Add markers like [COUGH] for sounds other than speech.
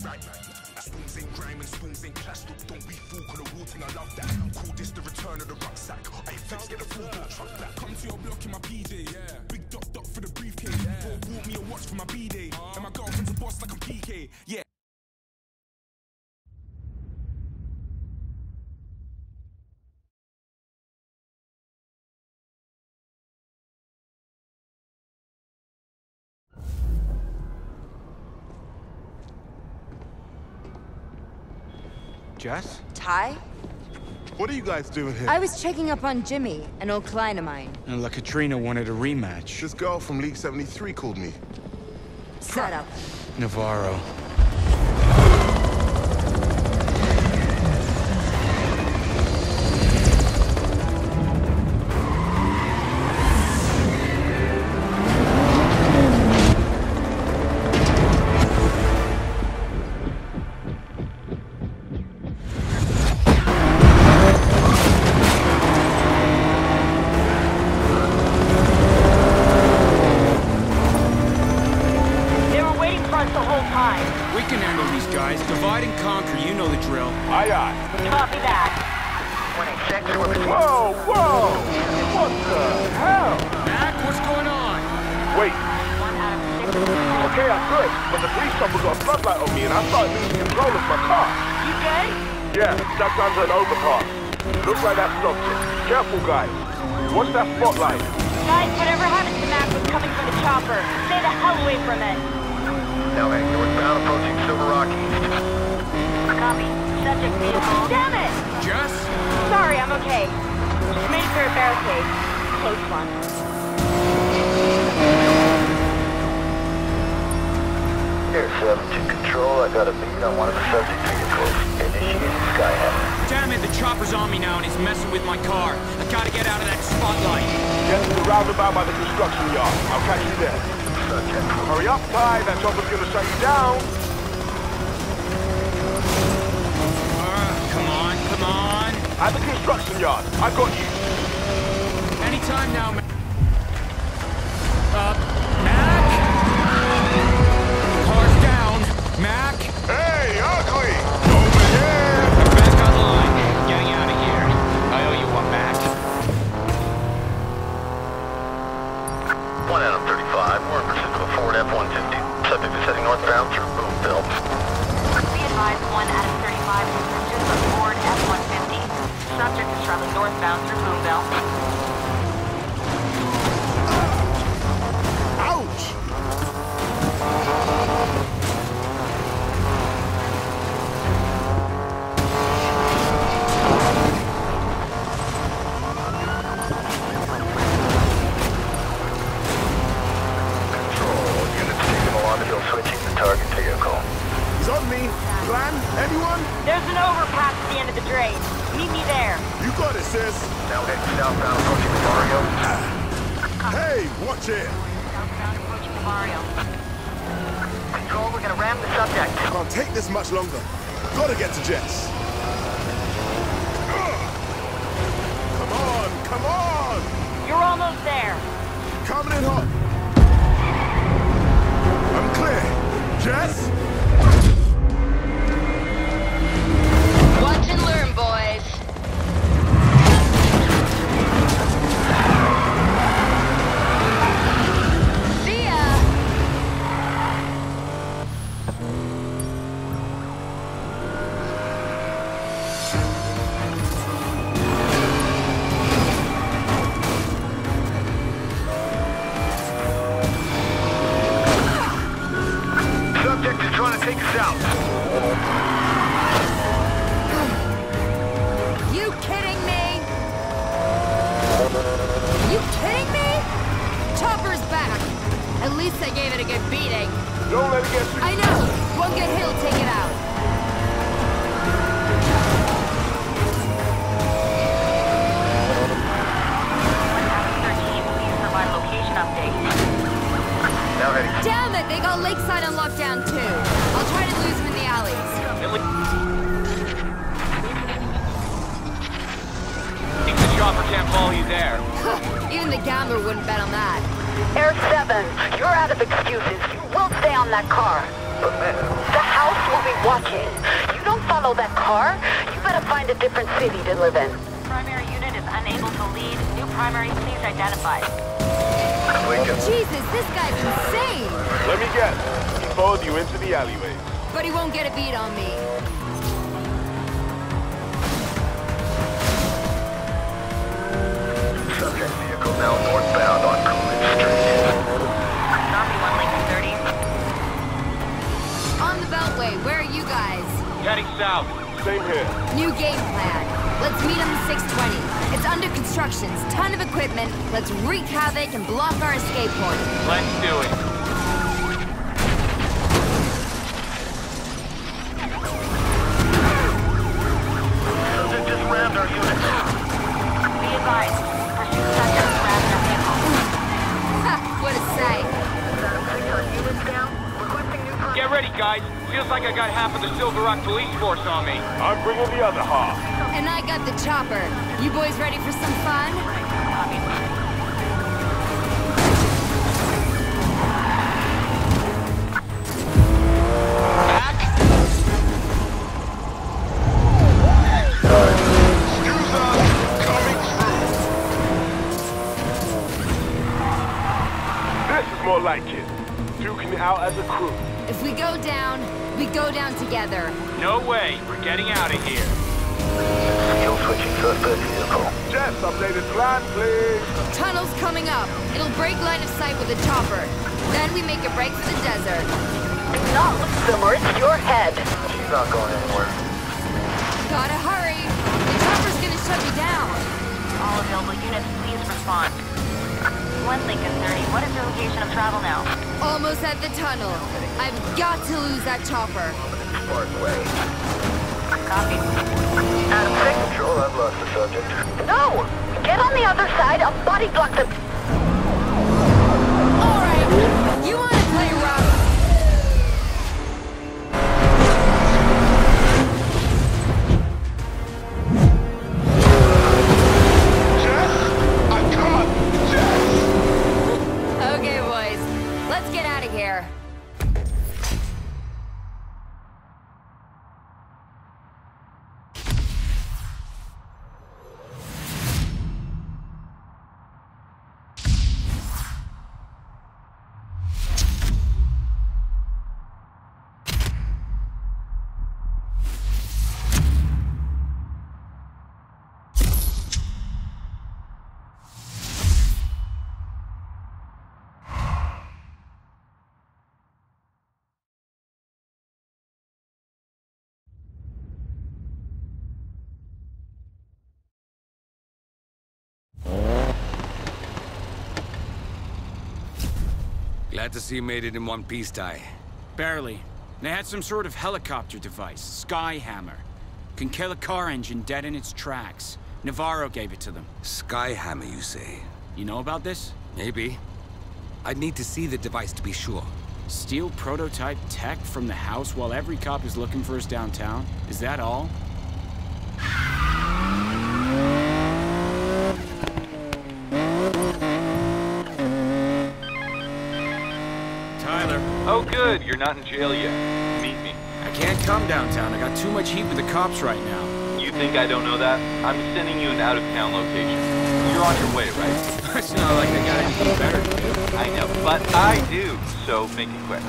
yeah, right. Swings in grime and swings in clash. Look, don't be fool, cause the real thing, I love that. Call this the return of the rucksack. I fix get the full boat truck back. Come to your block in my PJ, yeah. Big dot dot for the briefcase. Yeah. Bought me a watch for my B-day. Uh-huh. And my girlfriend's a boss like I'm PK. Yeah. Jess? Ty? What are you guys doing here? I was checking up on Jimmy, an old client of mine. And La Catrina wanted a rematch. This girl from League 73 called me. Set up. Navarro. Okay, I'm good, but the police chopper got a floodlight on me and I started losing control of my car. You good? Yeah, that's under an overpass. Looks like that stopped it. Careful, guys. What's that spotlight? Guys, whatever happened to Mac was coming from the chopper. Stay the hell away from it. Now heading northbound, approaching Silver Rock East. Copy. Subject vehicle. Damn it! Jess? Sorry, I'm okay. Just made it through a barricade. Close one. Air 7 to control, I got a beat on one of the subject vehicles. Initiating Skyhammer. Damn it, the chopper's on me now and he's messing with my car. I gotta get out of that spotlight. Get to the roundabout by the construction yard. I'll catch you there. Subject. Hurry up, Ty. That chopper's gonna shut you down. Uh, come on, come on. At the construction yard. I got you. Anytime now, man. Uh, Mac? He's on. Plan? Anyone? There's an overpass at the end of the drain. Meet me there. You got it, sis. Now heading southbound, approaching the Mario. Hey, watch it. Southbound approaching the Mario. Control, we're gonna ram the subject. Can't take this much longer. Gotta get to Jess. Come on, come on! You're almost there. Coming in hot. I'm clear. Jess? At least I gave it a good beating. Don't let it get through. I know. One good hill'll take it out. Please provide location update. Now heading Damn it! They got Lakeside on lockdown too. I'll try to lose them in the alleys. Think the chopper can't follow you there. [LAUGHS] Even the gambler wouldn't bet on that. Air 7, you're out of excuses. You will stay on that car. But man, The house will be watching. You don't follow that car, you better find a different city to live in. Primary unit is unable to lead. New primary, please identify. Lincoln. Jesus, this guy's insane! Let me guess. He followed you into the alleyway. But he won't get a beat on me. Same here. New game plan. Let's meet on the 620. It's under construction, ton of equipment. Let's wreak havoc and block our escape point. Let's do it. Get ready, guys. Feels like I got half of the Silver Rock police force on me. I'm bringing the other half. And I got the chopper. You boys ready for some fun? Copy. Excuse us, coming through. This is more like it. Duking it out as a crew. If we go together. No way. We're getting out of here. Fuel switching suspect vehicle. Jess, updated plan, please. Tunnel's coming up. It'll break line of sight with a chopper. Then we make a break for the desert. Do not lose them it's your head. She's not going anywhere. Gotta hurry. The chopper's gonna shut me down. All available units, please respond. 1 Lincoln 30. What is your location of travel now? Almost at the tunnel. I've got to lose that chopper. Copy. Adam 6, Control, I've lost the subject. no! Get on the other side, I'll body block them. Alright. You wanna play? Jess? I. Jess! Okay, boys. Let's get out of here. Glad to see you made it in one piece, Ty. Barely. They had some sort of helicopter device, Skyhammer. Can kill a car engine dead in its tracks. Navarro gave it to them. Skyhammer, you say? You know about this? Maybe. I'd need to see the device to be sure. Steal prototype tech from the house while every cop is looking for us downtown? Is that all? Tyler. Oh, good. You're not in jail yet. Meet me. I can't come downtown. I got too much heat with the cops right now. You think I don't know that? I'm sending you an out-of-town location. You're on your way, right? [LAUGHS] it's not like I got anything better to do. I know, but I do. So make it quick.